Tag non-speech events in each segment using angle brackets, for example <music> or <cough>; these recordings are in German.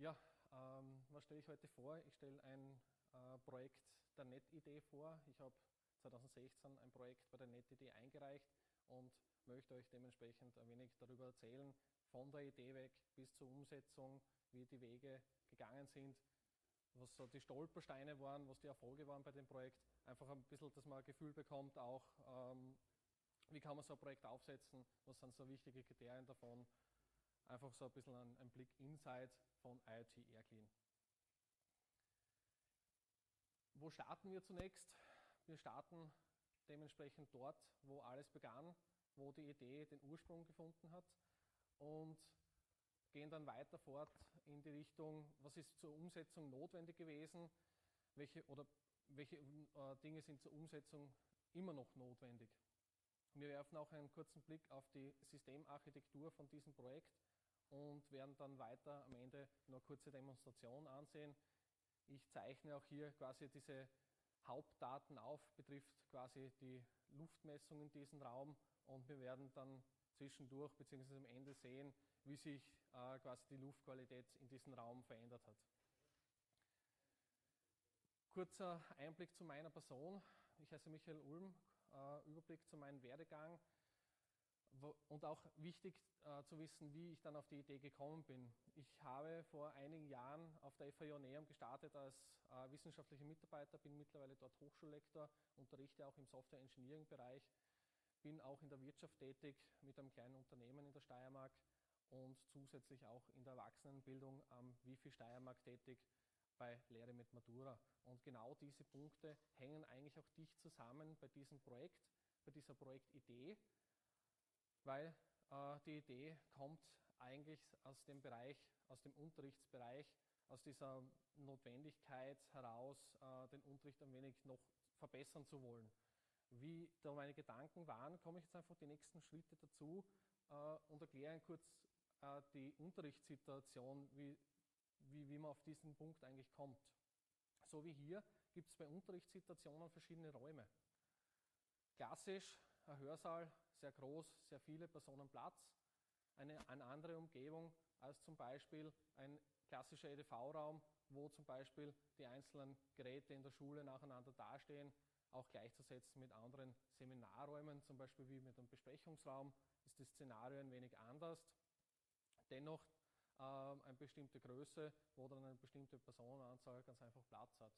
Ja, ähm, was stelle ich heute vor? Ich stelle ein äh, Projekt der NetID vor. Ich habe 2016 ein Projekt bei der NetID eingereicht und möchte euch dementsprechend ein wenig darüber erzählen, von der Idee weg bis zur Umsetzung, wie die Wege gegangen sind, was so die Stolpersteine waren, was die Erfolge waren bei dem Projekt. Einfach ein bisschen, dass man ein Gefühl bekommt, auch ähm, wie kann man so ein Projekt aufsetzen, was sind so wichtige Kriterien davon. Einfach so ein bisschen ein, ein Blick inside von IoT Airclean. Wo starten wir zunächst? Wir starten dementsprechend dort, wo alles begann, wo die Idee den Ursprung gefunden hat und gehen dann weiter fort in die Richtung, was ist zur Umsetzung notwendig gewesen, welche oder welche äh, Dinge sind zur Umsetzung immer noch notwendig. Wir werfen auch einen kurzen Blick auf die Systemarchitektur von diesem Projekt und werden dann weiter am Ende eine kurze Demonstration ansehen. Ich zeichne auch hier quasi diese Hauptdaten auf, betrifft quasi die Luftmessung in diesem Raum und wir werden dann zwischendurch bzw. am Ende sehen, wie sich äh, quasi die Luftqualität in diesem Raum verändert hat. Kurzer Einblick zu meiner Person. Ich heiße Michael Ulm, äh, Überblick zu meinem Werdegang und auch wichtig äh, zu wissen, wie ich dann auf die Idee gekommen bin. Ich habe vor einigen Jahren auf der FAJ Neum gestartet als äh, wissenschaftlicher Mitarbeiter, bin mittlerweile dort Hochschullektor, unterrichte auch im Software Engineering Bereich, bin auch in der Wirtschaft tätig mit einem kleinen Unternehmen in der Steiermark und zusätzlich auch in der Erwachsenenbildung am Wifi Steiermark tätig bei Lehre mit Matura. Und genau diese Punkte hängen eigentlich auch dicht zusammen bei diesem Projekt, bei dieser Projektidee weil äh, die Idee kommt eigentlich aus dem Bereich, aus dem Unterrichtsbereich, aus dieser Notwendigkeit heraus, äh, den Unterricht ein wenig noch verbessern zu wollen. Wie da meine Gedanken waren, komme ich jetzt einfach die nächsten Schritte dazu äh, und erkläre kurz äh, die Unterrichtssituation, wie, wie, wie man auf diesen Punkt eigentlich kommt. So wie hier gibt es bei Unterrichtssituationen verschiedene Räume. Klassisch ein Hörsaal, sehr groß, sehr viele Personen Platz. Eine, eine andere Umgebung als zum Beispiel ein klassischer EDV-Raum, wo zum Beispiel die einzelnen Geräte in der Schule nacheinander dastehen, auch gleichzusetzen mit anderen Seminarräumen, zum Beispiel wie mit einem Besprechungsraum, ist das Szenario ein wenig anders. Dennoch äh, eine bestimmte Größe, wo dann eine bestimmte Personenanzahl ganz einfach Platz hat.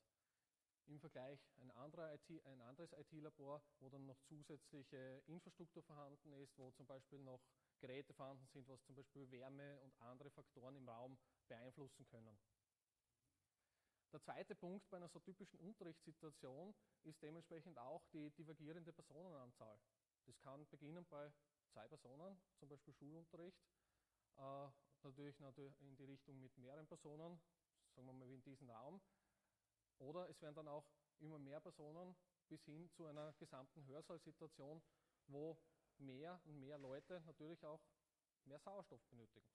Im Vergleich ein, IT, ein anderes IT-Labor, wo dann noch zusätzliche Infrastruktur vorhanden ist, wo zum Beispiel noch Geräte vorhanden sind, was zum Beispiel Wärme und andere Faktoren im Raum beeinflussen können. Der zweite Punkt bei einer so typischen Unterrichtssituation ist dementsprechend auch die divergierende Personenanzahl. Das kann beginnen bei zwei Personen, zum Beispiel Schulunterricht, äh, natürlich in die Richtung mit mehreren Personen, sagen wir mal wie in diesem Raum, oder es werden dann auch immer mehr Personen bis hin zu einer gesamten Hörsaalsituation, wo mehr und mehr Leute natürlich auch mehr Sauerstoff benötigen.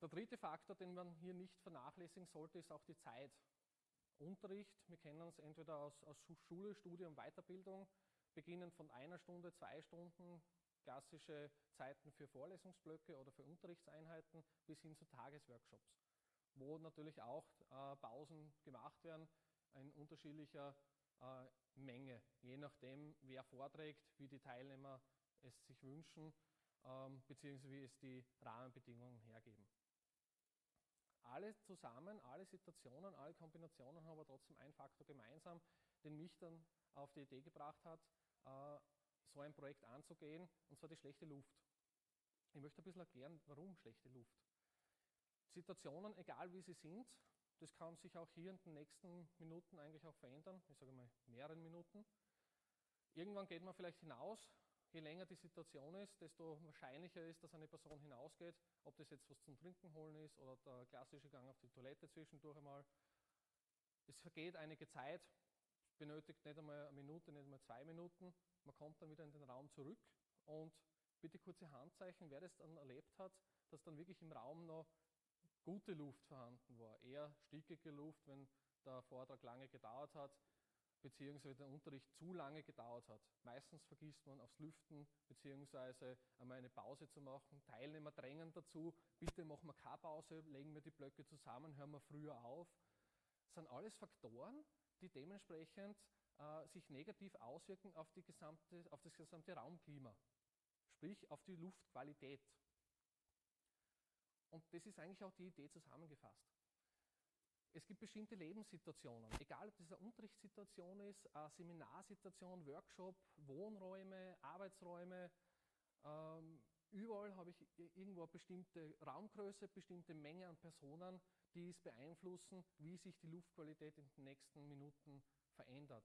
Der dritte Faktor, den man hier nicht vernachlässigen sollte, ist auch die Zeit. Unterricht, wir kennen es entweder aus, aus Schule, Studium, Weiterbildung, beginnend von einer Stunde, zwei Stunden, klassische Zeiten für Vorlesungsblöcke oder für Unterrichtseinheiten bis hin zu Tagesworkshops wo natürlich auch äh, Pausen gemacht werden in unterschiedlicher äh, Menge, je nachdem, wer vorträgt, wie die Teilnehmer es sich wünschen, ähm, beziehungsweise wie es die Rahmenbedingungen hergeben. Alle zusammen, alle Situationen, alle Kombinationen haben aber trotzdem einen Faktor gemeinsam, den mich dann auf die Idee gebracht hat, äh, so ein Projekt anzugehen, und zwar die schlechte Luft. Ich möchte ein bisschen erklären, warum schlechte Luft. Situationen, egal wie sie sind, das kann sich auch hier in den nächsten Minuten eigentlich auch verändern, ich sage mal mehreren Minuten. Irgendwann geht man vielleicht hinaus, je länger die Situation ist, desto wahrscheinlicher ist, dass eine Person hinausgeht, ob das jetzt was zum Trinken holen ist oder der klassische Gang auf die Toilette zwischendurch einmal. Es vergeht einige Zeit, benötigt nicht einmal eine Minute, nicht einmal zwei Minuten. Man kommt dann wieder in den Raum zurück und bitte kurze Handzeichen, wer das dann erlebt hat, dass dann wirklich im Raum noch gute Luft vorhanden war, eher stickige Luft, wenn der Vortrag lange gedauert hat. beziehungsweise der Unterricht zu lange gedauert hat. Meistens vergisst man aufs Lüften, beziehungsweise einmal eine Pause zu machen. Teilnehmer drängen dazu, bitte machen wir keine Pause, legen wir die Blöcke zusammen, hören wir früher auf. Das sind alles Faktoren, die dementsprechend äh, sich negativ auswirken auf, gesamte, auf das gesamte Raumklima, sprich auf die Luftqualität. Und das ist eigentlich auch die Idee zusammengefasst. Es gibt bestimmte Lebenssituationen, egal ob das eine Unterrichtssituation ist, eine Seminarsituation, Workshop, Wohnräume, Arbeitsräume. Ähm, überall habe ich irgendwo eine bestimmte Raumgröße, bestimmte Menge an Personen, die es beeinflussen, wie sich die Luftqualität in den nächsten Minuten verändert.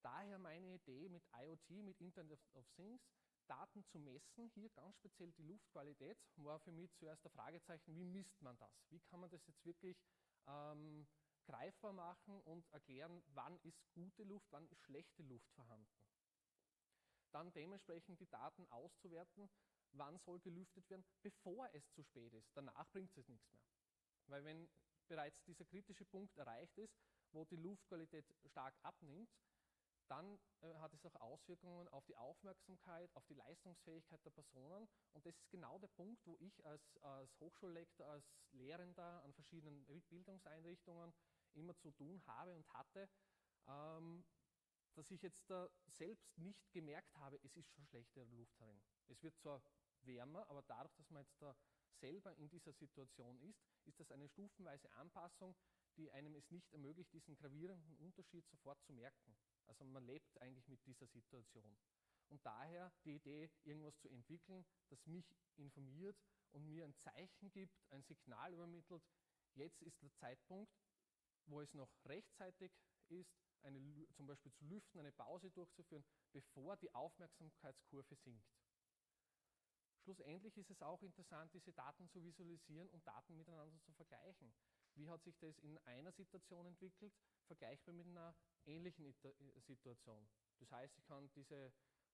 Daher meine Idee mit IoT, mit Internet of Things, Daten zu messen, hier ganz speziell die Luftqualität, war für mich zuerst ein Fragezeichen, wie misst man das? Wie kann man das jetzt wirklich ähm, greifbar machen und erklären, wann ist gute Luft, wann ist schlechte Luft vorhanden? Dann dementsprechend die Daten auszuwerten, wann soll gelüftet werden, bevor es zu spät ist. Danach bringt es nichts mehr. Weil wenn bereits dieser kritische Punkt erreicht ist, wo die Luftqualität stark abnimmt, dann äh, hat es auch Auswirkungen auf die Aufmerksamkeit, auf die Leistungsfähigkeit der Personen. Und das ist genau der Punkt, wo ich als, als Hochschullektor, als Lehrender an verschiedenen Bildungseinrichtungen immer zu tun habe und hatte, ähm, dass ich jetzt da selbst nicht gemerkt habe, es ist schon schlechtere Luft darin. Es wird zwar wärmer, aber dadurch, dass man jetzt da selber in dieser Situation ist, ist das eine stufenweise Anpassung, die einem es nicht ermöglicht, diesen gravierenden Unterschied sofort zu merken. Also man lebt eigentlich mit dieser Situation. Und daher die Idee, irgendwas zu entwickeln, das mich informiert und mir ein Zeichen gibt, ein Signal übermittelt, jetzt ist der Zeitpunkt, wo es noch rechtzeitig ist, eine, zum Beispiel zu lüften, eine Pause durchzuführen, bevor die Aufmerksamkeitskurve sinkt. Schlussendlich ist es auch interessant, diese Daten zu visualisieren und Daten miteinander zu vergleichen. Wie hat sich das in einer Situation entwickelt, vergleichbar mit einer ähnlichen Situation. Das heißt, ich kann diese,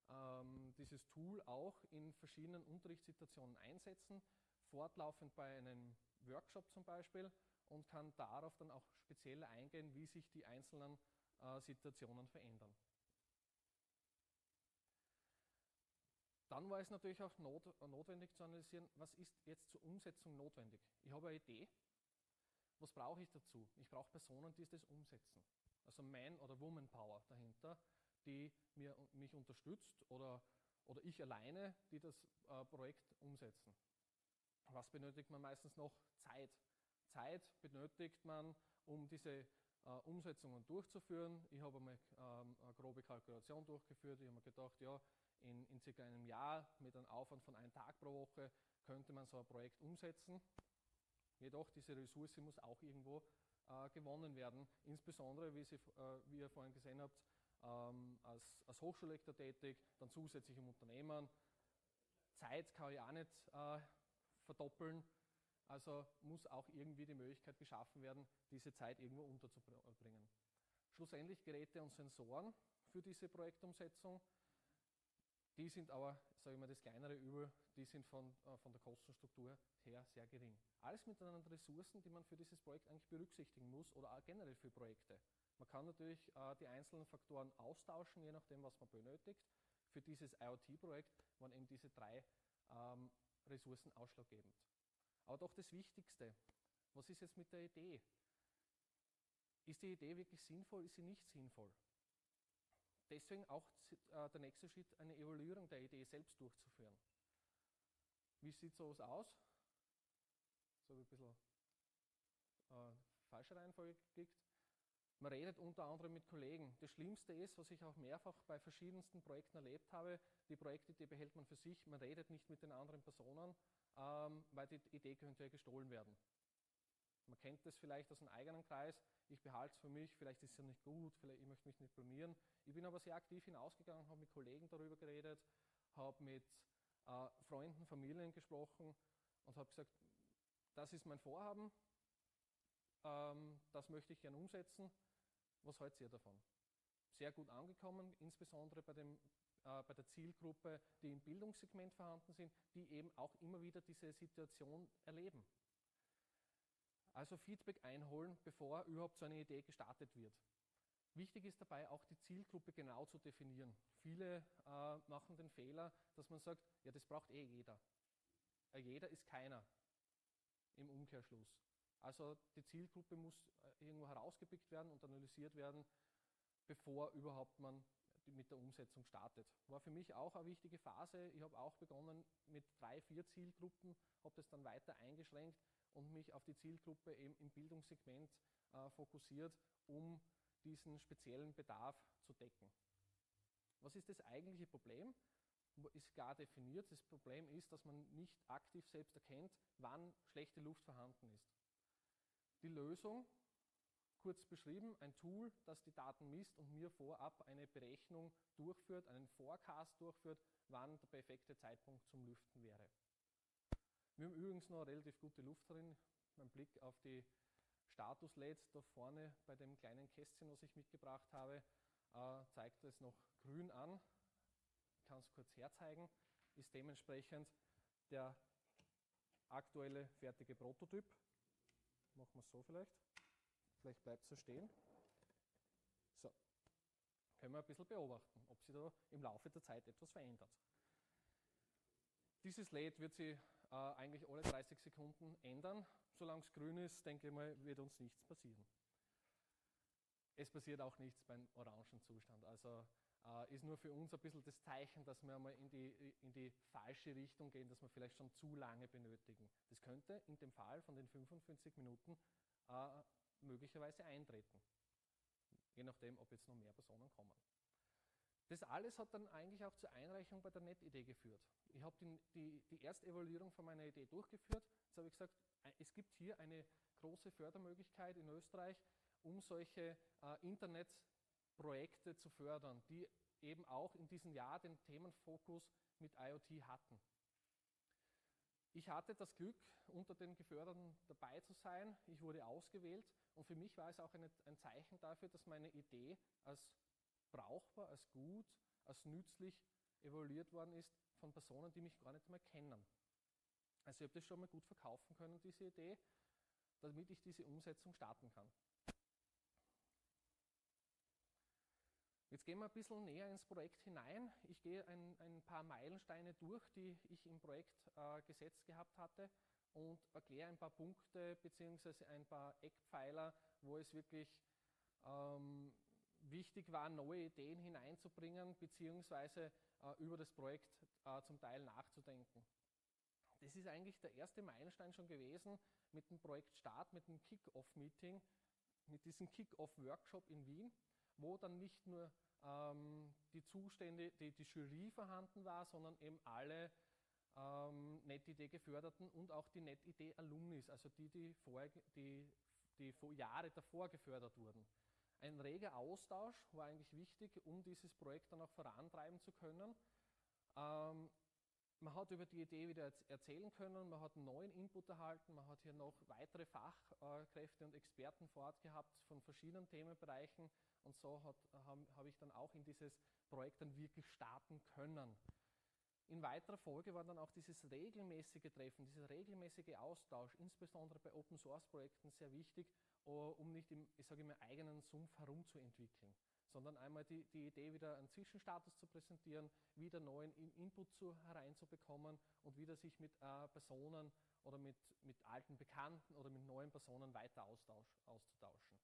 ähm, dieses Tool auch in verschiedenen Unterrichtssituationen einsetzen, fortlaufend bei einem Workshop zum Beispiel und kann darauf dann auch speziell eingehen, wie sich die einzelnen äh, Situationen verändern. Dann war es natürlich auch not, notwendig zu analysieren, was ist jetzt zur Umsetzung notwendig. Ich habe eine Idee, was brauche ich dazu? Ich brauche Personen, die das umsetzen also Man- oder Woman-Power dahinter, die mir, mich unterstützt oder, oder ich alleine, die das äh, Projekt umsetzen. Was benötigt man meistens noch? Zeit. Zeit benötigt man, um diese äh, Umsetzungen durchzuführen. Ich habe einmal ähm, eine grobe Kalkulation durchgeführt. Ich habe mir gedacht, ja, in, in circa einem Jahr mit einem Aufwand von einem Tag pro Woche könnte man so ein Projekt umsetzen. Jedoch, diese Ressource muss auch irgendwo äh, gewonnen werden. Insbesondere, wie, Sie, äh, wie ihr vorhin gesehen habt, ähm, als, als Hochschullektor tätig, dann zusätzlich im Unternehmen. Zeit kann ich auch nicht äh, verdoppeln. Also muss auch irgendwie die Möglichkeit geschaffen werden, diese Zeit irgendwo unterzubringen. Schlussendlich Geräte und Sensoren für diese Projektumsetzung. Die sind aber, sage ich mal, das kleinere Übel, die sind von, äh, von der Kostenstruktur her sehr gering. Alles miteinander Ressourcen, die man für dieses Projekt eigentlich berücksichtigen muss oder auch generell für Projekte. Man kann natürlich äh, die einzelnen Faktoren austauschen, je nachdem, was man benötigt. Für dieses IoT-Projekt waren eben diese drei ähm, Ressourcen ausschlaggebend. Aber doch das Wichtigste, was ist jetzt mit der Idee? Ist die Idee wirklich sinnvoll, ist sie nicht sinnvoll? Deswegen auch äh, der nächste Schritt, eine Evaluierung der Idee selbst durchzuführen. Wie sieht sowas aus? So ein bisschen äh, falsche Reihenfolge geklickt. Man redet unter anderem mit Kollegen. Das Schlimmste ist, was ich auch mehrfach bei verschiedensten Projekten erlebt habe, die Projekte, die behält man für sich, man redet nicht mit den anderen Personen, ähm, weil die Idee könnte ja gestohlen werden. Man kennt das vielleicht aus dem eigenen Kreis, ich behalte es für mich, vielleicht ist es ja nicht gut, vielleicht ich möchte mich nicht blamieren. Ich bin aber sehr aktiv hinausgegangen, habe mit Kollegen darüber geredet, habe mit äh, Freunden, Familien gesprochen und habe gesagt, das ist mein Vorhaben, ähm, das möchte ich gerne umsetzen. Was haltet ihr davon? Sehr gut angekommen, insbesondere bei, dem, äh, bei der Zielgruppe, die im Bildungssegment vorhanden sind, die eben auch immer wieder diese Situation erleben. Also Feedback einholen, bevor überhaupt so eine Idee gestartet wird. Wichtig ist dabei auch die Zielgruppe genau zu definieren. Viele äh, machen den Fehler, dass man sagt, ja, das braucht eh jeder. Äh, jeder ist keiner im Umkehrschluss. Also die Zielgruppe muss äh, irgendwo herausgepickt werden und analysiert werden, bevor überhaupt man mit der Umsetzung startet. War für mich auch eine wichtige Phase. Ich habe auch begonnen mit drei, vier Zielgruppen, habe das dann weiter eingeschränkt und mich auf die Zielgruppe eben im Bildungssegment äh, fokussiert, um diesen speziellen Bedarf zu decken. Was ist das eigentliche Problem? Ist klar definiert. Das Problem ist, dass man nicht aktiv selbst erkennt, wann schlechte Luft vorhanden ist. Die Lösung, kurz beschrieben, ein Tool, das die Daten misst und mir vorab eine Berechnung durchführt, einen Forecast durchführt, wann der perfekte Zeitpunkt zum Lüften wäre. Wir haben übrigens noch relativ gute Luft drin. Mein Blick auf die Status-LEDs da vorne bei dem kleinen Kästchen, was ich mitgebracht habe, äh, zeigt es noch grün an. Ich kann es kurz herzeigen. Ist dementsprechend der aktuelle fertige Prototyp. Machen wir es so vielleicht. Vielleicht bleibt es so stehen. So. Können wir ein bisschen beobachten, ob sich da im Laufe der Zeit etwas verändert. Dieses LED wird sich äh, eigentlich alle 30 Sekunden ändern. Solange es grün ist, denke ich mal, wird uns nichts passieren. Es passiert auch nichts beim orangen Zustand. Also äh, ist nur für uns ein bisschen das Zeichen, dass wir einmal in die, in die falsche Richtung gehen, dass wir vielleicht schon zu lange benötigen. Das könnte in dem Fall von den 55 Minuten äh, möglicherweise eintreten. Je nachdem, ob jetzt noch mehr Personen kommen. Das alles hat dann eigentlich auch zur Einreichung bei der NetIdee geführt. Ich habe die, die, die Erstevaluierung von meiner Idee durchgeführt. Jetzt habe ich gesagt, äh, es gibt hier eine große Fördermöglichkeit in Österreich, um solche äh, Internetprojekte zu fördern, die eben auch in diesem Jahr den Themenfokus mit IoT hatten. Ich hatte das Glück, unter den Geförderten dabei zu sein. Ich wurde ausgewählt und für mich war es auch eine, ein Zeichen dafür, dass meine Idee als brauchbar, als gut, als nützlich evaluiert worden ist von Personen, die mich gar nicht mehr kennen. Also ich habe das schon mal gut verkaufen können, diese Idee, damit ich diese Umsetzung starten kann. Jetzt gehen wir ein bisschen näher ins Projekt hinein. Ich gehe ein, ein paar Meilensteine durch, die ich im Projekt äh, gesetzt gehabt hatte und erkläre ein paar Punkte bzw. ein paar Eckpfeiler, wo es wirklich ähm, wichtig war, neue Ideen hineinzubringen bzw. Äh, über das Projekt äh, zum Teil nachzudenken. Das ist eigentlich der erste Meilenstein schon gewesen mit dem Projektstart, mit dem Kick-Off-Meeting, mit diesem Kick-Off-Workshop in Wien, wo dann nicht nur ähm, die Zustände, die, die Jury vorhanden war, sondern eben alle ähm, NetID-Geförderten und auch die NetID-Alumnis, also die, die, vor, die, die vor Jahre davor gefördert wurden. Ein reger Austausch war eigentlich wichtig, um dieses Projekt dann auch vorantreiben zu können. Ähm, man hat über die Idee wieder erzählen können, man hat neuen Input erhalten, man hat hier noch weitere Fachkräfte und Experten vor Ort gehabt von verschiedenen Themenbereichen und so habe hab ich dann auch in dieses Projekt dann wirklich starten können. In weiterer Folge war dann auch dieses regelmäßige Treffen, dieser regelmäßige Austausch, insbesondere bei Open Source Projekten, sehr wichtig, um nicht im, ich sage, im eigenen Sumpf herumzuentwickeln, sondern einmal die, die Idee wieder einen Zwischenstatus zu präsentieren, wieder neuen Input zu, hereinzubekommen und wieder sich mit äh, Personen oder mit, mit alten Bekannten oder mit neuen Personen weiter austausch, auszutauschen.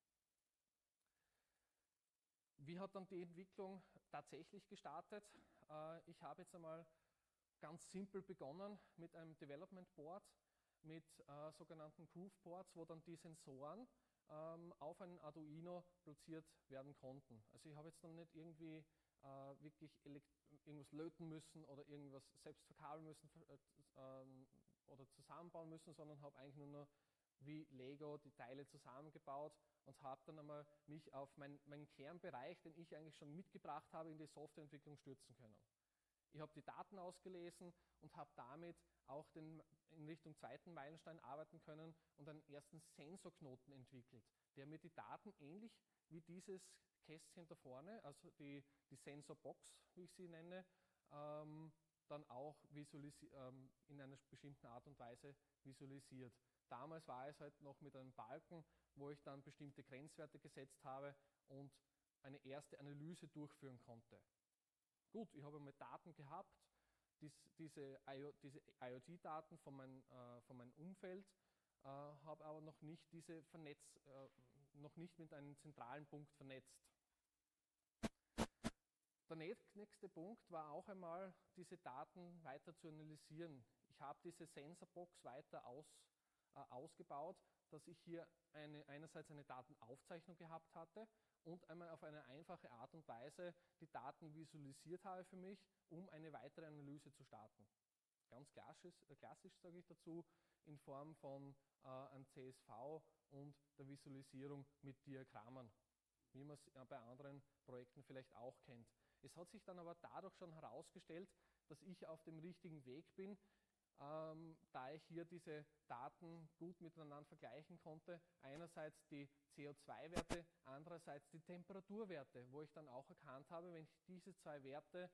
Wie hat dann die Entwicklung tatsächlich gestartet? Äh, ich habe jetzt einmal ganz simpel begonnen mit einem Development Board, mit äh, sogenannten Proof Boards, wo dann die Sensoren ähm, auf ein Arduino platziert werden konnten. Also ich habe jetzt noch nicht irgendwie äh, wirklich irgendwas löten müssen oder irgendwas selbst verkabeln müssen äh, ähm, oder zusammenbauen müssen, sondern habe eigentlich nur noch wie Lego die Teile zusammengebaut und habe dann einmal mich auf mein, meinen Kernbereich, den ich eigentlich schon mitgebracht habe, in die Softwareentwicklung stürzen können. Ich habe die Daten ausgelesen und habe damit auch den, in Richtung zweiten Meilenstein arbeiten können und einen ersten Sensorknoten entwickelt, der mir die Daten ähnlich wie dieses Kästchen da vorne, also die, die Sensorbox, wie ich sie nenne, ähm, dann auch ähm, in einer bestimmten Art und Weise visualisiert. Damals war es halt noch mit einem Balken, wo ich dann bestimmte Grenzwerte gesetzt habe und eine erste Analyse durchführen konnte. Gut, ich habe einmal Daten gehabt, dies, diese, diese IoT-Daten von, mein, äh, von meinem Umfeld, äh, habe aber noch nicht diese vernetzt, äh, noch nicht mit einem zentralen Punkt vernetzt. Der nächste Punkt war auch einmal, diese Daten weiter zu analysieren. Ich habe diese Sensorbox weiter aus, äh, ausgebaut, dass ich hier eine, einerseits eine Datenaufzeichnung gehabt hatte und einmal auf eine einfache Art und Weise die Daten visualisiert habe für mich, um eine weitere Analyse zu starten. Ganz klassisch, äh, klassisch sage ich dazu, in Form von äh, einem CSV und der Visualisierung mit Diagrammen, wie man es bei anderen Projekten vielleicht auch kennt. Es hat sich dann aber dadurch schon herausgestellt, dass ich auf dem richtigen Weg bin, ähm, da ich hier diese Daten gut miteinander vergleichen konnte. Einerseits die CO2-Werte, andererseits die Temperaturwerte, wo ich dann auch erkannt habe, wenn ich diese zwei Werte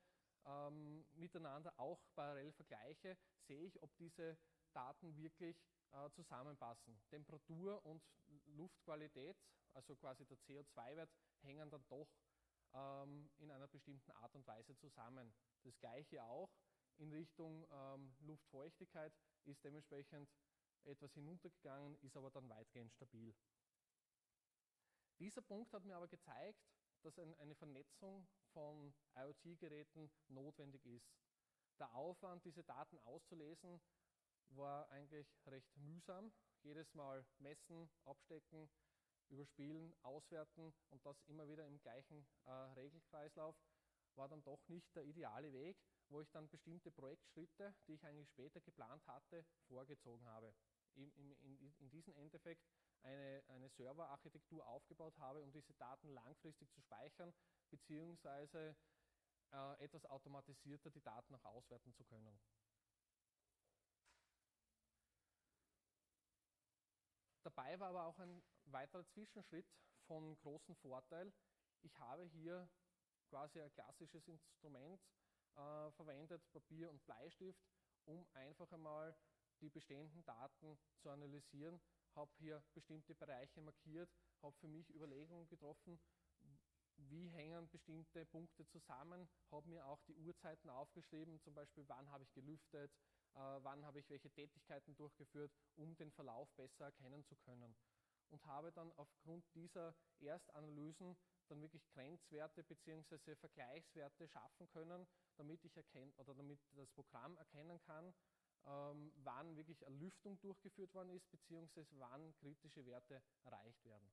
ähm, miteinander auch parallel vergleiche, sehe ich, ob diese Daten wirklich äh, zusammenpassen. Temperatur und Luftqualität, also quasi der CO2-Wert, hängen dann doch ähm, in einer bestimmten Art und Weise zusammen. Das gleiche auch in Richtung ähm, Luftfeuchtigkeit ist dementsprechend etwas hinuntergegangen, ist aber dann weitgehend stabil. Dieser Punkt hat mir aber gezeigt, dass ein, eine Vernetzung von IoT-Geräten notwendig ist. Der Aufwand, diese Daten auszulesen, war eigentlich recht mühsam. Jedes Mal messen, abstecken, überspielen, auswerten und das immer wieder im gleichen äh, Regelkreislauf war dann doch nicht der ideale Weg, wo ich dann bestimmte Projektschritte, die ich eigentlich später geplant hatte, vorgezogen habe. In, in, in diesem Endeffekt eine, eine Serverarchitektur aufgebaut habe, um diese Daten langfristig zu speichern, beziehungsweise äh, etwas automatisierter die Daten auch auswerten zu können. Dabei war aber auch ein weiterer Zwischenschritt von großem Vorteil. Ich habe hier quasi ein klassisches Instrument äh, verwendet, Papier und Bleistift, um einfach einmal die bestehenden Daten zu analysieren, habe hier bestimmte Bereiche markiert, habe für mich Überlegungen getroffen, wie hängen bestimmte Punkte zusammen, habe mir auch die Uhrzeiten aufgeschrieben, zum Beispiel wann habe ich gelüftet, äh, wann habe ich welche Tätigkeiten durchgeführt, um den Verlauf besser erkennen zu können. Und habe dann aufgrund dieser Erstanalysen dann wirklich Grenzwerte bzw. Vergleichswerte schaffen können, damit ich erkenn, oder damit das Programm erkennen kann, ähm, wann wirklich eine Lüftung durchgeführt worden ist, beziehungsweise wann kritische Werte erreicht werden.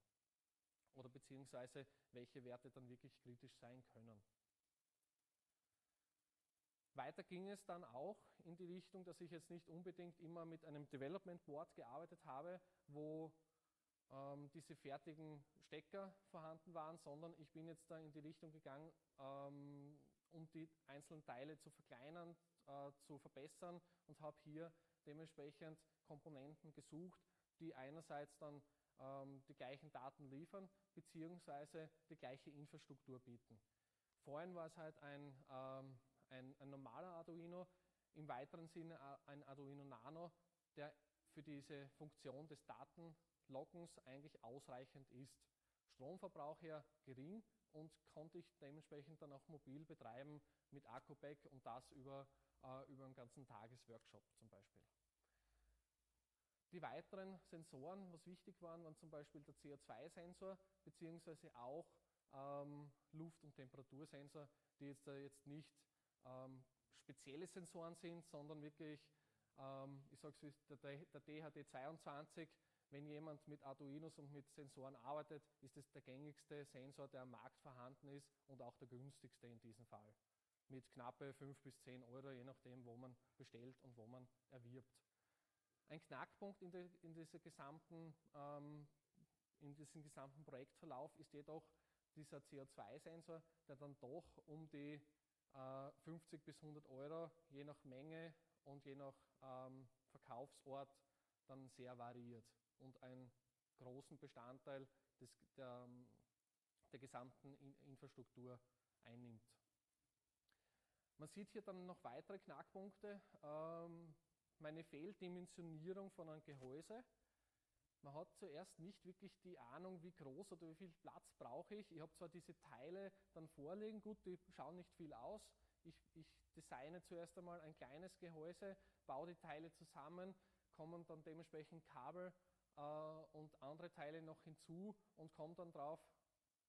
Oder beziehungsweise welche Werte dann wirklich kritisch sein können. Weiter ging es dann auch in die Richtung, dass ich jetzt nicht unbedingt immer mit einem Development Board gearbeitet habe, wo ähm, diese fertigen Stecker vorhanden waren, sondern ich bin jetzt da in die Richtung gegangen, ähm, um die einzelnen Teile zu verkleinern, äh, zu verbessern und habe hier dementsprechend Komponenten gesucht, die einerseits dann ähm, die gleichen Daten liefern, beziehungsweise die gleiche Infrastruktur bieten. Vorhin war es halt ein, ähm, ein, ein normaler Arduino, im weiteren Sinne ein Arduino Nano, der für diese Funktion des Datenloggens eigentlich ausreichend ist. Stromverbrauch her gering und konnte ich dementsprechend dann auch mobil betreiben mit Akku-Pack und das über, äh, über einen ganzen Tagesworkshop zum Beispiel. Die weiteren Sensoren, was wichtig waren, waren zum Beispiel der CO2-Sensor beziehungsweise auch ähm, Luft- und Temperatursensor, die jetzt, äh, jetzt nicht ähm, spezielle Sensoren sind, sondern wirklich, ähm, ich sage es der, der DHD22, wenn jemand mit Arduinos und mit Sensoren arbeitet, ist es der gängigste Sensor, der am Markt vorhanden ist und auch der günstigste in diesem Fall. Mit knappe 5 bis 10 Euro, je nachdem, wo man bestellt und wo man erwirbt. Ein Knackpunkt in, de, in, gesamten, ähm, in diesem gesamten Projektverlauf ist jedoch dieser CO2-Sensor, der dann doch um die 50 äh, bis 100 Euro je nach Menge und je nach ähm, Verkaufsort dann sehr variiert und einen großen Bestandteil des, der, der gesamten Infrastruktur einnimmt. Man sieht hier dann noch weitere Knackpunkte. Ähm, meine Fehldimensionierung von einem Gehäuse. Man hat zuerst nicht wirklich die Ahnung, wie groß oder wie viel Platz brauche ich. Ich habe zwar diese Teile dann vorliegen, gut, die schauen nicht viel aus. Ich, ich designe zuerst einmal ein kleines Gehäuse, baue die Teile zusammen, kommen dann dementsprechend Kabel äh, und andere Teile noch hinzu und komme dann drauf,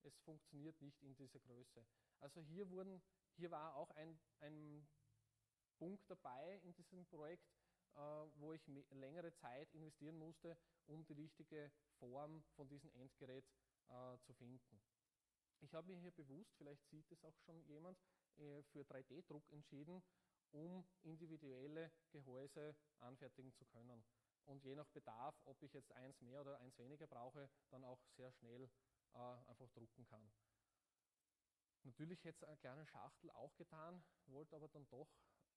es funktioniert nicht in dieser Größe. Also hier, wurden, hier war auch ein, ein Punkt dabei in diesem Projekt, äh, wo ich längere Zeit investieren musste, um die richtige Form von diesem Endgerät äh, zu finden. Ich habe mich hier bewusst, vielleicht sieht es auch schon jemand, für 3D-Druck entschieden, um individuelle Gehäuse anfertigen zu können. Und je nach Bedarf, ob ich jetzt eins mehr oder eins weniger brauche, dann auch sehr schnell äh, einfach drucken kann. Natürlich hätte es eine kleine Schachtel auch getan, wollte aber dann doch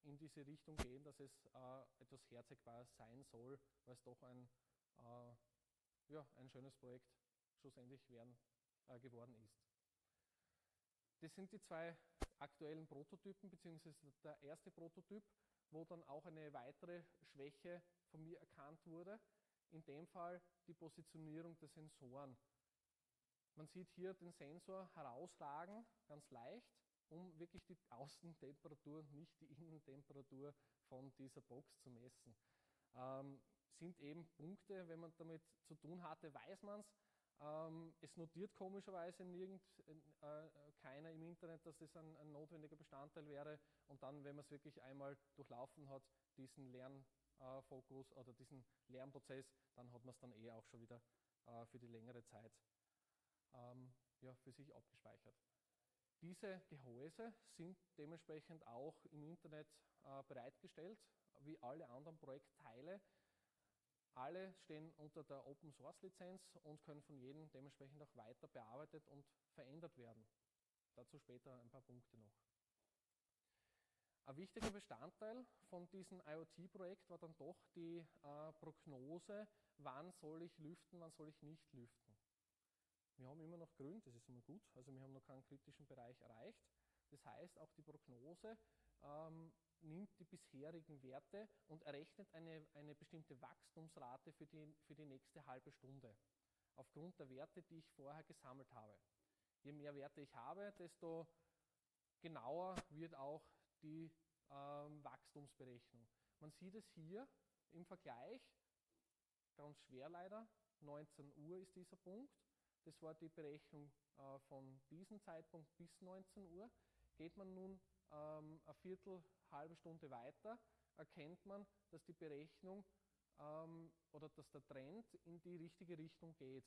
in diese Richtung gehen, dass es äh, etwas herzigbar sein soll, weil es doch ein, äh, ja, ein schönes Projekt schlussendlich werden, äh, geworden ist. Das sind die zwei aktuellen Prototypen, beziehungsweise der erste Prototyp, wo dann auch eine weitere Schwäche von mir erkannt wurde. In dem Fall die Positionierung der Sensoren. Man sieht hier den Sensor herausragen, ganz leicht, um wirklich die Außentemperatur, nicht die Innentemperatur von dieser Box zu messen. Ähm, sind eben Punkte, wenn man damit zu tun hatte, weiß man es. Ähm, es notiert komischerweise nirgend äh, keiner im Internet, dass das ein, ein, notwendiger Bestandteil wäre. Und dann, wenn man es wirklich einmal durchlaufen hat, diesen Lernfokus äh, oder diesen Lernprozess, dann hat man es dann eh auch schon wieder äh, für die längere Zeit ähm, ja, für sich abgespeichert. Diese Gehäuse sind dementsprechend auch im Internet äh, bereitgestellt, wie alle anderen Projektteile. Alle stehen unter der Open Source Lizenz und können von jedem dementsprechend auch weiter bearbeitet und verändert werden. Dazu später ein paar Punkte noch. Ein wichtiger Bestandteil von diesem IoT-Projekt war dann doch die äh, Prognose, wann soll ich lüften, wann soll ich nicht lüften. Wir haben immer noch grün, das ist immer gut, also wir haben noch keinen kritischen Bereich erreicht. Das heißt, auch die Prognose ähm, nimmt die bisherigen Werte und errechnet eine, eine bestimmte Wachstumsrate für die, für die nächste halbe Stunde. Aufgrund der Werte, die ich vorher gesammelt habe. Je mehr Werte ich habe, desto genauer wird auch die ähm, Wachstumsberechnung. Man sieht es hier im Vergleich, ganz schwer leider, 19 Uhr ist dieser Punkt. Das war die Berechnung äh, von diesem Zeitpunkt bis 19 Uhr. Geht man nun ähm, eine Viertel, halbe Stunde weiter, erkennt man, dass die Berechnung ähm, oder dass der Trend in die richtige Richtung geht.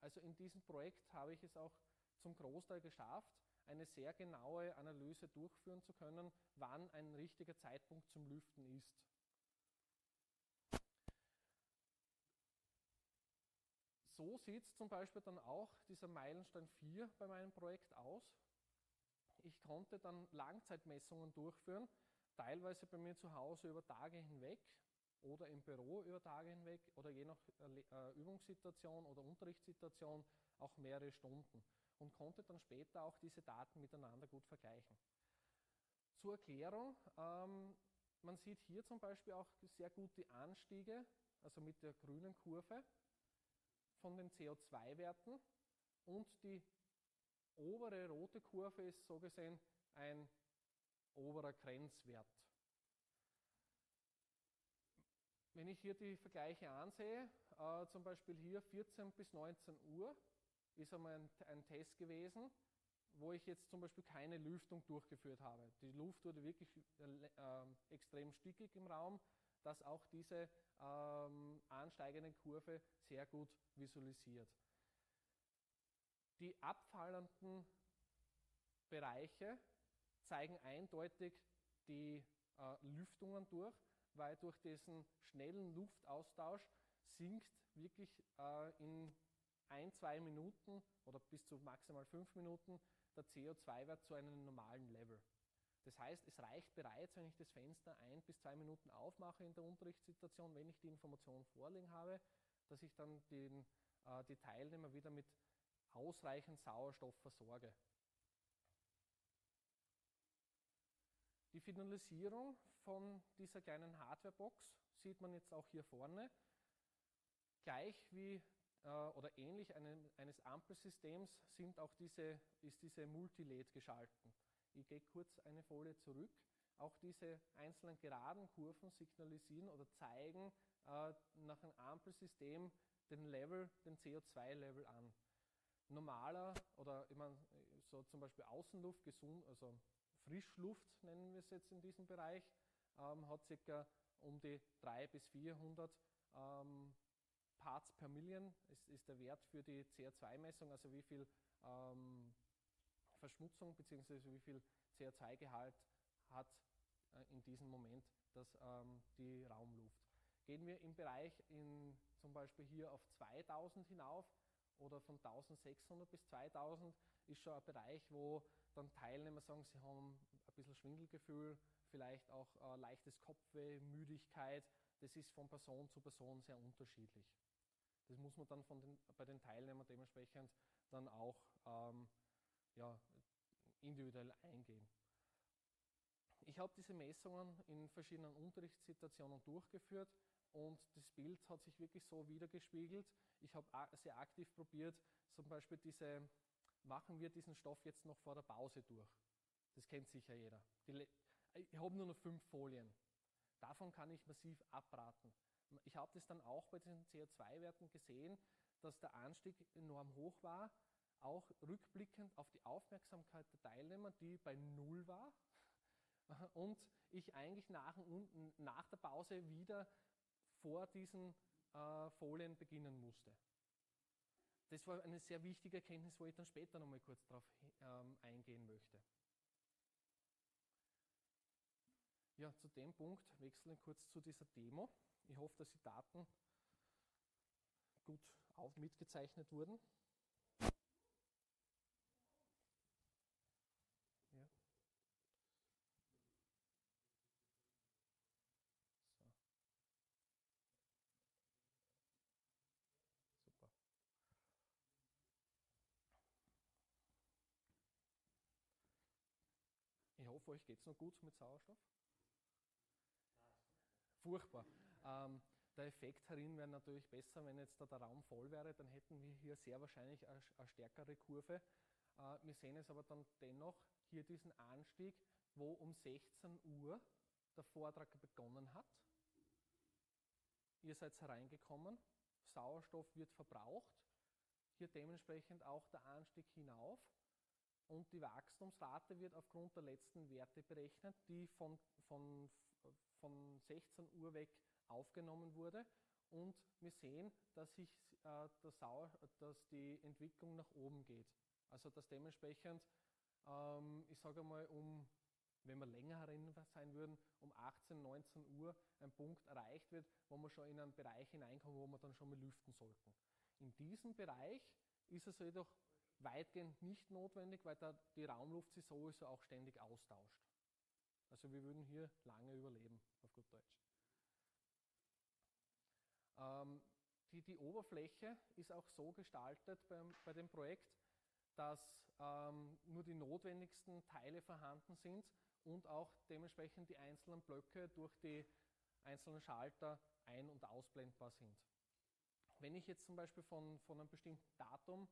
Also in diesem Projekt habe ich es auch zum Großteil geschafft, eine sehr genaue Analyse durchführen zu können, wann ein richtiger Zeitpunkt zum Lüften ist. so sieht es zum Beispiel dann auch dieser Meilenstein 4 bei meinem Projekt aus. Ich konnte dann Langzeitmessungen durchführen, teilweise bei mir zu Hause über Tage hinweg oder im Büro über Tage hinweg oder je nach äh, äh, Übungssituation oder Unterrichtssituation auch mehrere Stunden und konnte dann später auch diese Daten miteinander gut vergleichen. Zur Erklärung, ähm, man sieht hier zum Beispiel auch sehr gut die Anstiege, also mit der grünen Kurve von den CO2-Werten und die obere rote Kurve ist so gesehen ein oberer Grenzwert. Wenn ich hier die Vergleiche ansehe, äh, zum Beispiel hier 14 bis 19 Uhr ist einmal ein, ein, Test gewesen, wo ich jetzt zum Beispiel keine Lüftung durchgeführt habe. Die Luft wurde wirklich äh, äh extrem stickig im Raum, dass auch diese ähm, ansteigenden Kurve sehr gut visualisiert. Die abfallenden Bereiche zeigen eindeutig die äh, Lüftungen durch, weil durch diesen schnellen Luftaustausch sinkt wirklich äh, in ein, zwei Minuten oder bis zu maximal fünf Minuten der CO2-Wert zu einem normalen Level. Das heißt, es reicht bereits, wenn ich das Fenster ein bis zwei Minuten aufmache in der Unterrichtssituation, wenn ich die Information vorliegen habe, dass ich dann den, äh, die Teilnehmer wieder mit ausreichend Sauerstoff versorge. Die Finalisierung von dieser kleinen Hardwarebox sieht man jetzt auch hier vorne. Gleich wie äh, oder ähnlich einem, eines Ampelsystems sind auch diese, ist diese Multiled geschalten. Ich gehe kurz eine Folie zurück. Auch diese einzelnen geraden Kurven signalisieren oder zeigen äh, nach einem Ampelsystem den Level, den CO2-Level an. Normaler oder ich meine, so zum Beispiel Außenluft, gesund, also Frischluft nennen wir es jetzt in diesem Bereich, ähm, hat ca. um die 300 bis 400 ähm, Parts per Million ist, ist der Wert für die CO2-Messung, also wie viel ähm, Verschmutzung bzw. wie viel CO2-Gehalt hat äh, in diesem Moment das, ähm, die Raumluft. Gehen wir im Bereich in, zum Beispiel hier auf 2000 hinauf oder von 1600 bis 2000 ist schon ein Bereich, wo dann Teilnehmer sagen, sie haben ein bisschen Schwindelgefühl, vielleicht auch äh, leichtes Kopfweh, Müdigkeit. Das ist von Person zu Person sehr unterschiedlich. Das muss man dann den, bei den Teilnehmern dementsprechend dann auch ähm, ja, individuell eingehen. Ich habe diese Messungen in verschiedenen Unterrichtssituationen durchgeführt und das Bild hat sich wirklich so wiedergespiegelt. Ich habe sehr aktiv probiert, zum Beispiel diese, machen wir diesen Stoff jetzt noch vor der Pause durch. Das kennt sicher jeder. Ich habe nur noch fünf Folien. Davon kann ich massiv abraten. Ich habe das dann auch bei den CO2-Werten gesehen, dass der Anstieg enorm hoch war, auch rückblickend auf die Aufmerksamkeit der Teilnehmer, die bei Null war, <laughs> und ich eigentlich nach, nach der Pause wieder vor diesen äh, Folien beginnen musste. Das war eine sehr wichtige Erkenntnis, wo ich dann später nochmal kurz darauf ähm, eingehen möchte. Ja, zu dem Punkt wechseln wir kurz zu dieser Demo. Ich hoffe, dass die Daten gut auf mitgezeichnet wurden. hoffe, euch geht es noch gut mit Sauerstoff. Furchtbar. Ähm, der Effekt darin wäre natürlich besser, wenn jetzt da der Raum voll wäre, dann hätten wir hier sehr wahrscheinlich eine, stärkere Kurve. Äh, wir sehen es aber dann dennoch hier diesen Anstieg, wo um 16 Uhr der Vortrag begonnen hat. Ihr seid hereingekommen, Sauerstoff wird verbraucht, hier dementsprechend auch der Anstieg hinauf und die Wachstumsrate wird aufgrund der letzten Werte berechnet, die von, von, von 16 Uhr weg aufgenommen wurde. Und wir sehen, dass, sich, äh, Sauer, dass die Entwicklung nach oben geht. Also dass dementsprechend, ähm, ich sage mal, um, wenn wir länger herin sein würden, um 18, 19 Uhr ein Punkt erreicht wird, wo wir schon in einen Bereich hineinkommen, wo wir dann schon mal lüften sollten. In diesem Bereich ist es jedoch weitgehend nicht notwendig, weil da die Raumluft sich sowieso auch ständig austauscht. Also wir würden hier lange überleben, auf gut Deutsch. Ähm, die, die, Oberfläche ist auch so gestaltet beim, bei dem Projekt, dass ähm, nur die notwendigsten Teile vorhanden sind und auch dementsprechend die einzelnen Blöcke durch die einzelnen Schalter ein- und ausblendbar sind. Wenn ich jetzt zum Beispiel von, von einem bestimmten Datum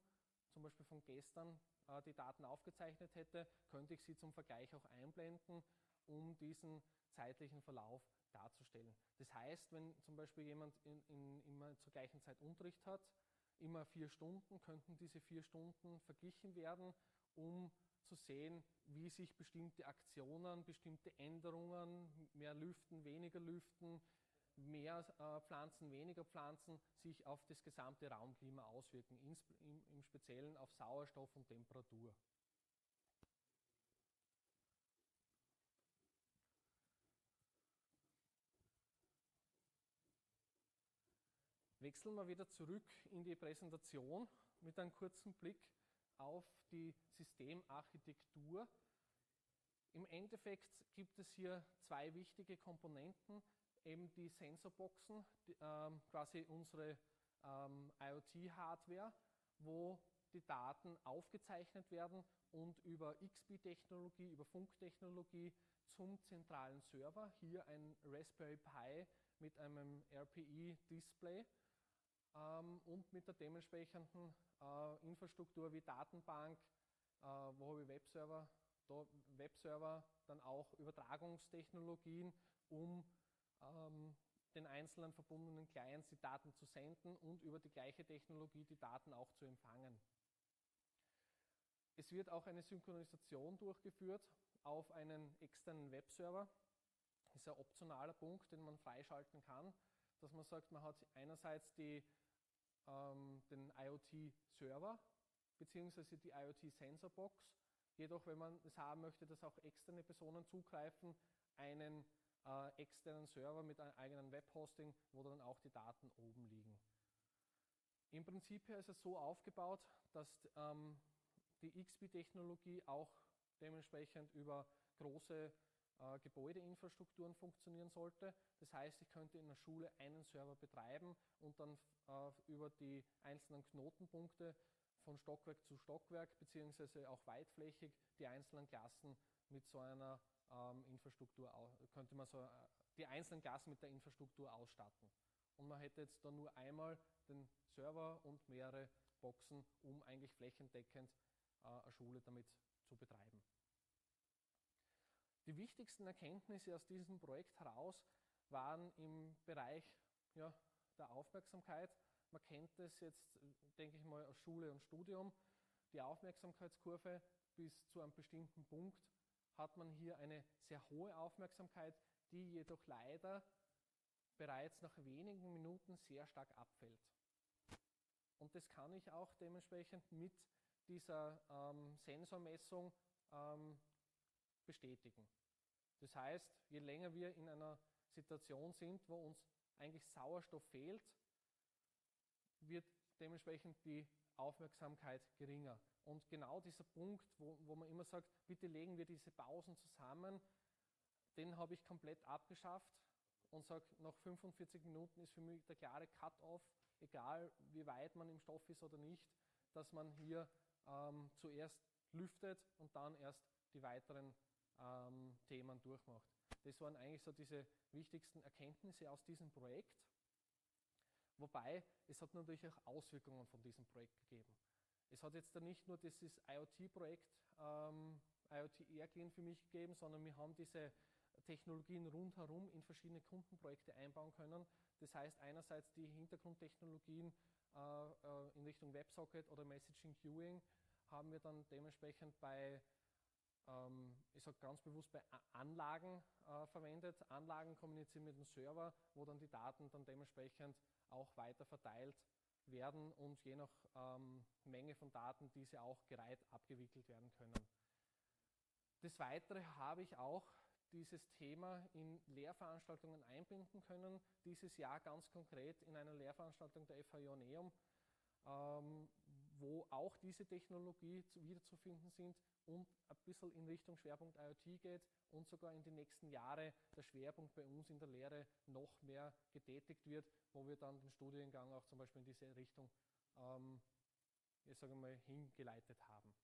zum Beispiel von gestern äh, die Daten aufgezeichnet hätte, könnte ich sie zum Vergleich auch einblenden, um diesen zeitlichen Verlauf darzustellen. Das heißt, wenn zum Beispiel jemand in, in, immer zur gleichen Zeit Unterricht hat, immer vier Stunden, könnten diese vier Stunden verglichen werden, um zu sehen, wie sich bestimmte Aktionen, bestimmte Änderungen, mehr Lüften, weniger Lüften, mehr äh, Pflanzen, weniger Pflanzen sich auf das gesamte Raumklima auswirken, im, im Speziellen auf Sauerstoff und Temperatur. Wechseln wir wieder zurück in die Präsentation mit einem kurzen Blick auf die Systemarchitektur. Im Endeffekt gibt es hier zwei wichtige Komponenten, eben die Sensorboxen, die, ähm, quasi unsere ähm, IoT-Hardware, wo die Daten aufgezeichnet werden und über XBee-Technologie, über Funktechnologie zum zentralen Server, hier ein Raspberry Pi mit einem RPI-Display, ähm, und mit der dementsprechenden äh, Infrastruktur wie Datenbank, äh, wo habe ich Webserver, da Webserver, dann auch Übertragungstechnologien, um ähm, den einzelnen verbundenen Clients die Daten zu senden und über die gleiche Technologie die Daten auch zu empfangen. Es wird auch eine Synchronisation durchgeführt auf einen externen Webserver. Das ist ein optionaler Punkt, den man freischalten kann, dass man sagt, man hat einerseits die, ähm, den IoT-Server bzw. die IoT-Sensorbox. Jedoch, wenn man es haben möchte, dass auch externe Personen zugreifen, einen äh, externen Server mit einem eigenen Webhosting, wo dann auch die Daten oben liegen. Im Prinzip ist es so aufgebaut, dass ähm, die XP-Technologie auch dementsprechend über große äh, Gebäudeinfrastrukturen funktionieren sollte. Das heißt, ich könnte in der Schule einen Server betreiben und dann äh, über die einzelnen Knotenpunkte von Stockwerk zu Stockwerk beziehungsweise auch weitflächig die einzelnen Klassen mit so einer ähm, Infrastruktur, könnte man so äh, die einzelnen Klassen mit der Infrastruktur ausstatten. Und man hätte jetzt dann nur einmal den Server und mehrere Boxen, um eigentlich flächendeckend äh, eine Schule damit zu betreiben. Die wichtigsten Erkenntnisse aus diesem Projekt heraus waren im Bereich ja, der Aufmerksamkeit. Man kennt das jetzt, denke ich mal, aus Schule und Studium. Die Aufmerksamkeitskurve bis zu einem bestimmten Punkt hat man hier eine sehr hohe Aufmerksamkeit, die jedoch leider bereits nach wenigen Minuten sehr stark abfällt. Und das kann ich auch dementsprechend mit dieser ähm, Sensormessung ähm, bestätigen. Das heißt, je länger wir in einer Situation sind, wo uns eigentlich Sauerstoff fehlt, wird dementsprechend die Aufmerksamkeit geringer. Und genau dieser Punkt, wo, wo man immer sagt, bitte legen wir diese Pausen zusammen, den habe ich komplett abgeschafft und sage, nach 45 Minuten ist für mich der klare Cut-off, egal wie weit man im Stoff ist oder nicht, dass man hier ähm, zuerst lüftet und dann erst die weiteren ähm, Themen durchmacht. Das waren eigentlich so diese wichtigsten Erkenntnisse aus diesem Projekt. Wobei es hat natürlich auch Auswirkungen von diesem Projekt gegeben. Es hat jetzt da nicht nur dieses IoT-Projekt ähm, IoT Airclean für mich gegeben, sondern wir haben diese Technologien rundherum in verschiedene Kundenprojekte einbauen können. Das heißt einerseits die Hintergrundtechnologien äh, äh in Richtung WebSocket oder Messaging Queuing haben wir dann dementsprechend bei, ich sage ganz bewusst bei Anlagen äh, verwendet. Anlagen kommunizieren mit dem Server, wo dann die Daten dann dementsprechend auch weiter verteilt werden und je nach ähm, Menge von Daten diese auch gereiht abgewickelt werden können. Des Weiteren habe ich auch dieses Thema in Lehrveranstaltungen einbinden können. Dieses Jahr ganz konkret in einer Lehrveranstaltung der FH Ioneum, ähm, wo auch diese Technologie zu, wiederzufinden sind und ein bisschen in Richtung Schwerpunkt IoT geht und sogar in die nächsten Jahre der Schwerpunkt bei uns in der Lehre noch mehr getätigt wird, wo wir dann den Studiengang auch zum Beispiel in diese Richtung ähm, ich sage mal, hingeleitet haben.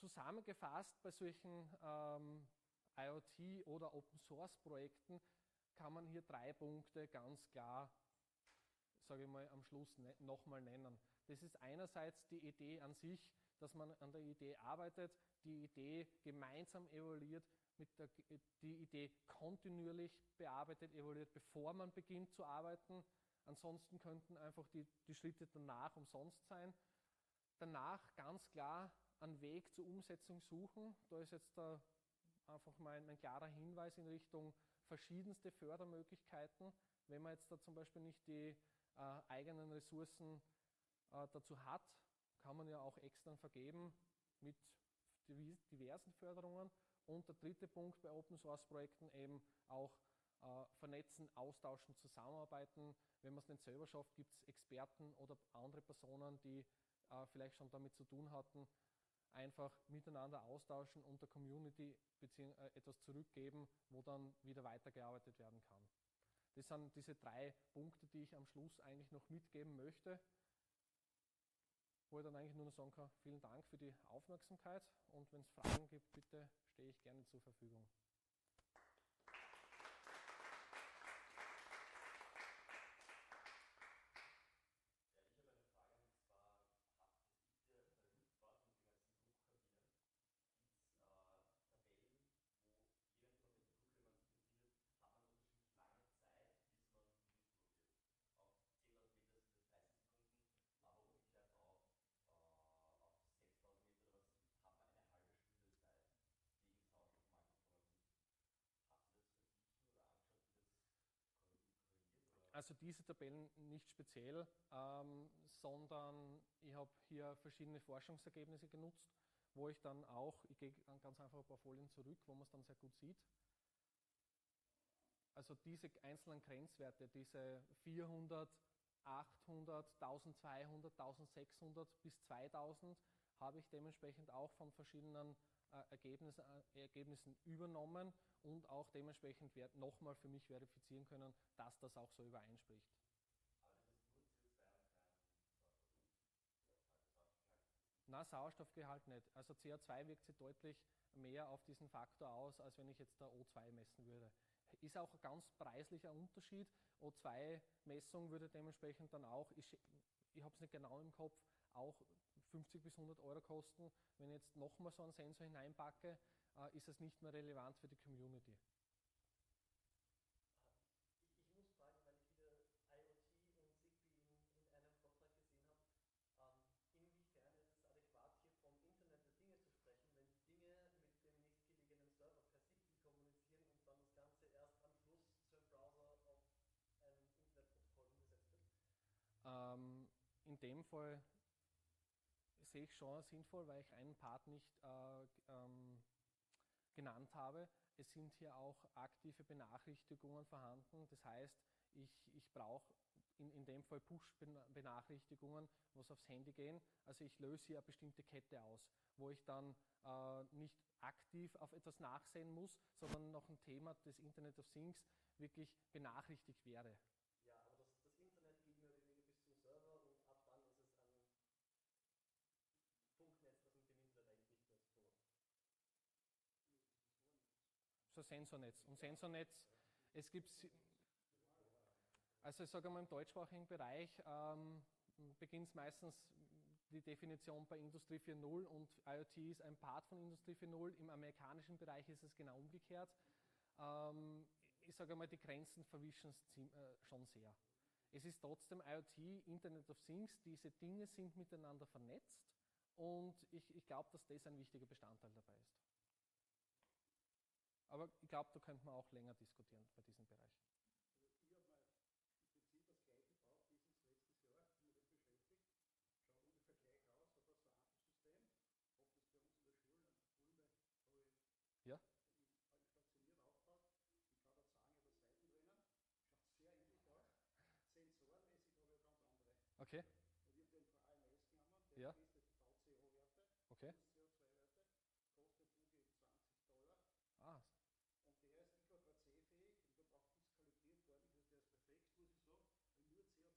Zusammengefasst bei solchen ähm, IoT- oder Open-Source-Projekten kann man hier drei Punkte ganz klar, sage ich mal, am Schluss ne nochmal nennen. Das ist einerseits die Idee an sich, dass man an der Idee arbeitet, die Idee gemeinsam evaluiert, der, die Idee kontinuierlich bearbeitet, evaluiert, bevor man beginnt zu arbeiten. Ansonsten könnten einfach die, die Schritte danach umsonst sein. Danach ganz klar einen Weg zur Umsetzung suchen. Da ist jetzt da einfach mein, mein klarer Hinweis in Richtung verschiedenste Fördermöglichkeiten. Wenn man jetzt da zum Beispiel nicht die äh, eigenen Ressourcen dazu hat, kann man ja auch extern vergeben mit diversen Förderungen. Und der dritte Punkt bei Open Source Projekten eben auch äh, vernetzen, austauschen, zusammenarbeiten. Wenn man es nicht selber schafft, gibt es Experten oder andere Personen, die äh, vielleicht schon damit zu tun hatten, einfach miteinander austauschen und der Community äh, etwas zurückgeben, wo dann wieder weitergearbeitet werden kann. Das sind diese drei Punkte, die ich am Schluss eigentlich noch mitgeben möchte, wo ich dann eigentlich nur noch sagen kann, vielen Dank für die Aufmerksamkeit und wenn es Fragen gibt, bitte stehe ich gerne zur Verfügung. Also diese Tabellen nicht speziell, ähm, sondern ich habe hier verschiedene Forschungsergebnisse genutzt, wo ich dann auch, ich gehe ganz einfach ein paar Folien zurück, wo man es dann sehr gut sieht. Also diese einzelnen Grenzwerte, diese 400, 800, 1200, 1600 bis 2000, habe ich dementsprechend auch von verschiedenen Ergebnissen, äh, Ergebnissen übernommen und auch dementsprechend nochmal für mich verifizieren können, dass das auch so übereinspricht. Na, Sauerstoffgehalt nicht. Also CO2 wirkt sich deutlich mehr auf diesen Faktor aus, als wenn ich jetzt da O2 messen würde. Ist auch ein ganz preislicher Unterschied. O2-Messung würde dementsprechend dann auch, ich, ich habe es nicht genau im Kopf, auch 50 bis 100 Euro kosten. Wenn ich jetzt nochmal so einen Sensor hineinpacke, äh, ist es nicht mehr relevant für die Community. Ich muss fragen, weil ich wieder IoT und Zigbee in, in einem Vortrag gesehen habe, ähm, inwiefern ist es adäquat, hier vom Internet der Dinge zu sprechen, wenn Dinge mit dem nächstgelegenen Server per Zigbee kommunizieren und dann das Ganze erst am Schluss zu einem Browser auf ein Internetprotokoll umgesetzt wird? Ähm, in dem Fall sehe ich schon sinnvoll, weil ich einen Part nicht äh, ähm, genannt habe. Es sind hier auch aktive Benachrichtigungen vorhanden. Das heißt, ich, ich brauche in, in dem Fall Push-Benachrichtigungen, was aufs Handy gehen. Also ich löse hier eine bestimmte Kette aus, wo ich dann äh, nicht aktiv auf etwas nachsehen muss, sondern noch ein Thema des Internet of Things wirklich benachrichtigt werde. Sensornetz. Und Sensornetz, es gibt, also ich sage mal im deutschsprachigen Bereich ähm, beginnt meistens die Definition bei Industrie 4.0 und IoT ist ein Part von Industrie 4.0. Im amerikanischen Bereich ist es genau umgekehrt. Ähm, ich sage mal, die Grenzen verwischen äh, schon sehr. Es ist trotzdem IoT, Internet of Things, diese Dinge sind miteinander vernetzt und ich, ich glaube, dass das ein wichtiger Bestandteil dabei ist. Aber ich glaube, da könnte man auch länger diskutieren bei diesem Bereich. Also ich habe im Prinzip das gleiche gebraucht bis ins letztes Jahr, bin mit dem beschäftigt. Schaut ungefähr gleich aus, habe das Verhandlungssystem, habe das bei uns in der Schule, an der Fulme, ja. stationiert aufgebaut. Ich kann da sagen, ich habe Seiten drinnen, schaut sehr ähnlich aus. Sensorenmäßig habe ich ganz andere. Okay. Und ich habe den von AMS genommen, der ja. die VCO-Werte, okay. CO2-Werte, kostet umgehend 20 Dollar. Ah, der ist IKVC-fähig und da braucht nichts kalibriert gar nicht, also der ist perfekt, muss ich sagen, weil nur CO2 alleinig ist zu wenig für die Luftgüte.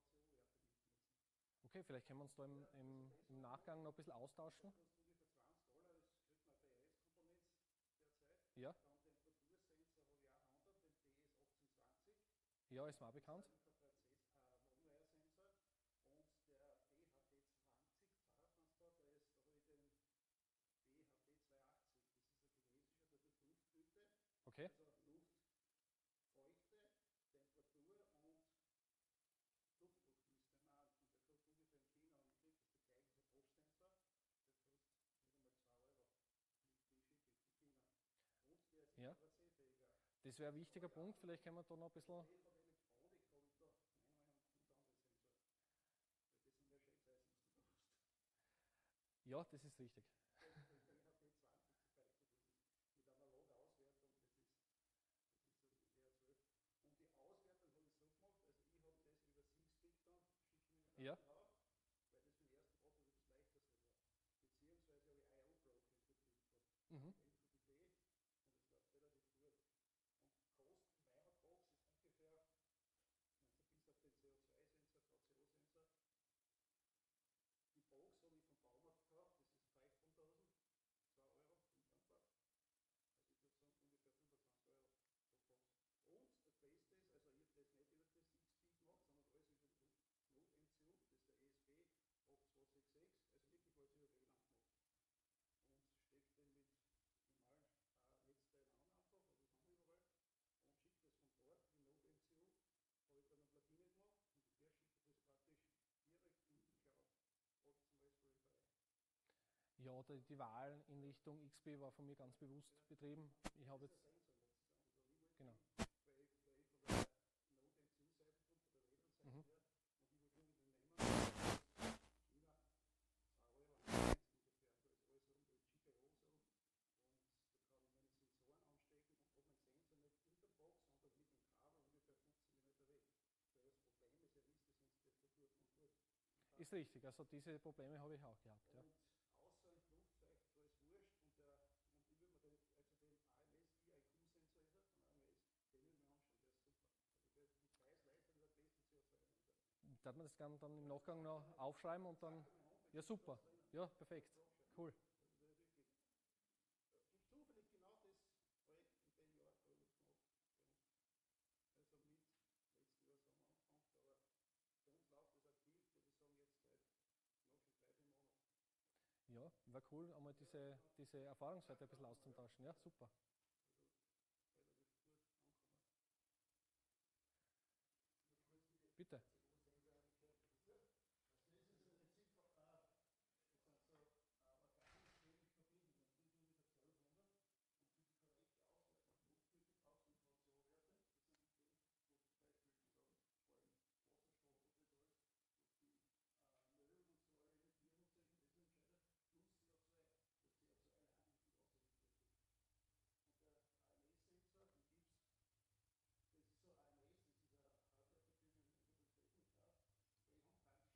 Man sollte auch VCO-Werte mitnutzen. Vielleicht können wir uns da im, im, im Nachgang noch ein bisschen austauschen. Das kostet ungefähr 20 Dollar, das kriegt man bei RS-Komponents derzeit. Ja. Dann Temperatursensor habe ich auch 100, den BS1820. Ja, ist mir auch bekannt. Okay. Also Luft, Feuchte, Temperatur und Luftdruck misst man an. Und der kostet ungefähr in China, und kriegt das der gleiche Postsensor, der kostet nicht einmal 2 Euro mit Free Shipping von China. Und der ist ja. fähiger. Das wäre ein wichtiger Punkt, vielleicht können wir da noch ein bisschen. Von Elektronik habe ich da meiner Meinung nach fünf andere Sensoren. Weil das sind ja Schätzeisen, was du da hast. Ja, das ist richtig. Ja. Drauf, weil das für den ersten Brocken das leichteste war. Beziehungsweise habe ich IO-Broken im Betrieb gehabt. Mhm. MQTT und es läuft relativ gut. Und Kosten meiner Box ist ungefähr, also bis auf den CO2-Sensor, VCO-Sensor. Die Box habe ich vom Baumarkt gekauft, das ist 500.000, 2 Euro, 5 einfach. Also ich würde sagen ungefähr 25 Euro pro Box. Und das Beste ist, also ich habe das nicht über das XP gemacht, sondern alles über den NodeMCU, das ist der ESP 8266, also wirklich alles über WLAN gemacht. Und steckt den mit normalen äh, Netzteilen an einfach, also das haben wir überall, und schickt das von dort in NodeMCU, habe ich dann eine Platine gemacht und der schickt das praktisch direkt in die Cloud oder zum Raspberry Pi. Ja, die, die Wahl in Richtung XP war von mir ganz bewusst betrieben. Ich habe jetzt genau. weil, weil ich von der Node-NCU-Seite komme, von der WLAN-Seite Mhm. Das dann, dann im Nachgang noch aufschreiben und dann. Ja, super. Ja, perfekt. Cool. Zufällig genau das Projekt in dem Jahr da gemacht bei uns. Also mit letztes Jahr Sommer angefangen, aber bei uns läuft das aktiv, würde ich sagen, jetzt seit noch schon drei, vier Monaten. Ja, war cool, einmal diese, diese Erfahrungswerte ein bisschen auszutauschen. Ja, super. Also relativ gut angekommen. Bitte. AMS-Sensor, den gibt's das ist so AMS, das ist ein Hardware-Verfügung über den Techniker. Die haben praktisch unsere Firma auch gekauft, die wollten den Sensor haben und die produzieren das jetzt praktisch schon sanft, muss man sagen, und kann man überall kaufen praktisch. Der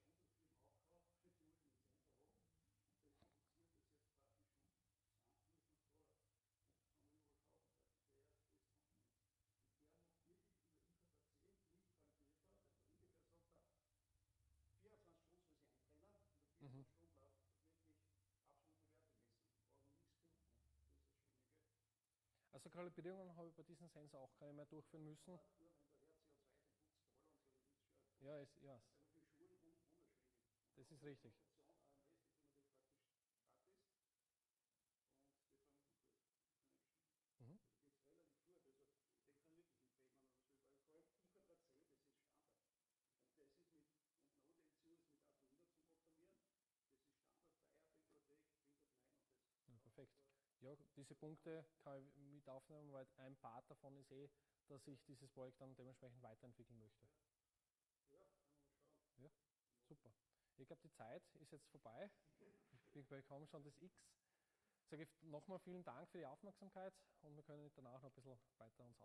das Komponent. Und der macht wirklich über IKV10 nicht kalibrierbar, also ungefähr sagt er, 24 Stunden soll sie einbrennen und nach 24 Mhm. Stunden läuft wirklich absolute Werte messen. Die brauchen nichts pumpen. Das ist das Schöne, gell? Also Kalibrierungen habe ich bei diesem Sensor auch keine mehr durchführen müssen. Nur wenn der Herz CO2 sind 50 Dollar und so, das ist schon Ja, ist, ja, das ist richtig. Applikation AMS, die tun wir das praktisch gratis und die verwenden gut. Die Mhm. Connection. Das geht relativ gut, also den kann ich wirklich empfehlen, wenn man was will, weil vor allem IK3C, das ist Standard. Und das ist mit, und Node-NCU ist mit Arduino zu programmieren. Das ist Standard Dreier-Bibliothek, Windows 9 und das. Ja, perfekt. Ja, diese Punkte kann ich mit aufnehmen, weil ein Part davon ist eh, dass ich dieses Projekt dann dementsprechend weiterentwickeln möchte. Ja, schauen. Super. Ich glaube, die Zeit ist jetzt vorbei. Wir bekommen schon das X. Sage ich nochmal vielen Dank für die Aufmerksamkeit und wir können danach noch ein bisschen weiter uns